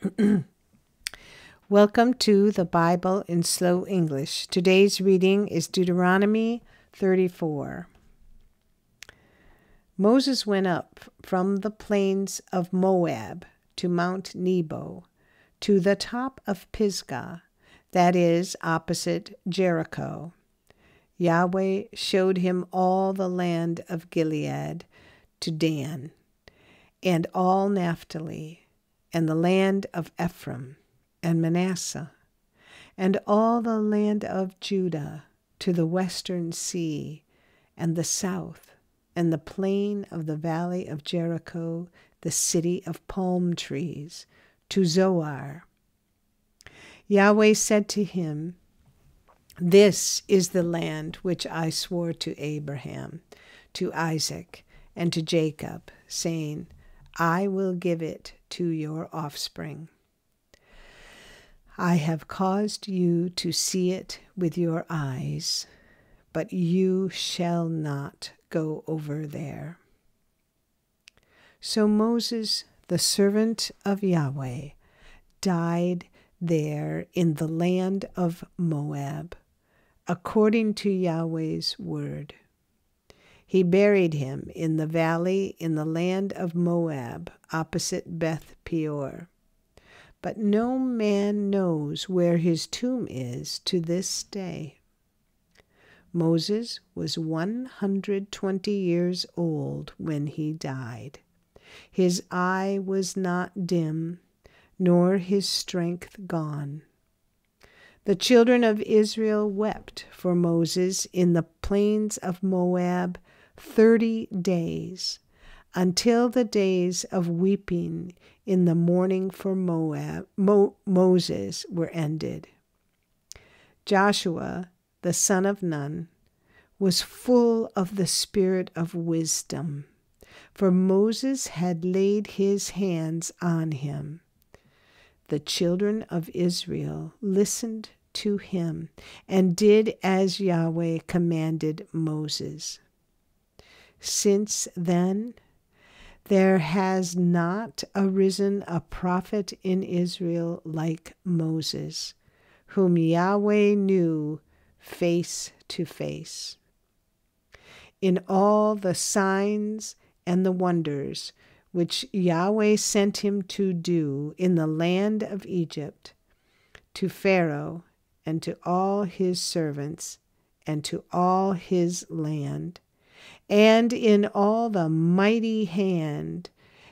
Welcome to the Bible in Slow English. Today's reading is Deuteronomy 34. Moses went up from the plains of Moab to Mount Nebo, to the top of Pisgah, that is, opposite Jericho. Yahweh showed him all the land of Gilead to Dan, and all Naphtali, and the land of Ephraim and Manasseh, and all the land of Judah to the western sea, and the south, and the plain of the valley of Jericho, the city of palm trees, to Zoar. Yahweh said to him, This is the land which I swore to Abraham, to Isaac, and to Jacob, saying, I will give it to your offspring. I have caused you to see it with your eyes, but you shall not go over there. So Moses, the servant of Yahweh, died there in the land of Moab, according to Yahweh's word. He buried him in the valley in the land of Moab, opposite Beth Peor but no man knows where his tomb is to this day. Moses was 120 years old when he died. His eye was not dim, nor his strength gone. The children of Israel wept for Moses in the plains of Moab thirty days until the days of weeping in the mourning for Moab, Mo, Moses were ended. Joshua, the son of Nun, was full of the spirit of wisdom, for Moses had laid his hands on him. The children of Israel listened to him and did as Yahweh commanded Moses. Since then, there has not arisen a prophet in Israel like Moses, whom Yahweh knew face to face. In all the signs and the wonders which Yahweh sent him to do in the land of Egypt, to Pharaoh and to all his servants and to all his land, and in all the mighty hand,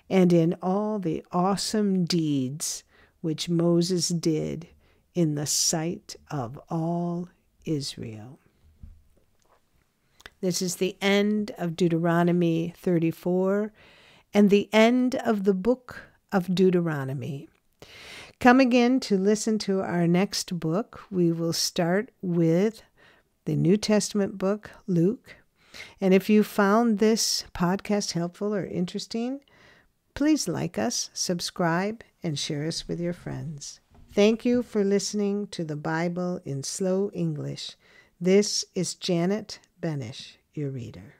and in all the awesome deeds which Moses did in the sight of all Israel. This is the end of Deuteronomy 34 and the end of the book of Deuteronomy. Come again to listen to our next book. We will start with the New Testament book, Luke. And if you found this podcast helpful or interesting, please like us, subscribe, and share us with your friends. Thank you for listening to the Bible in Slow English. This is Janet Benish, your reader.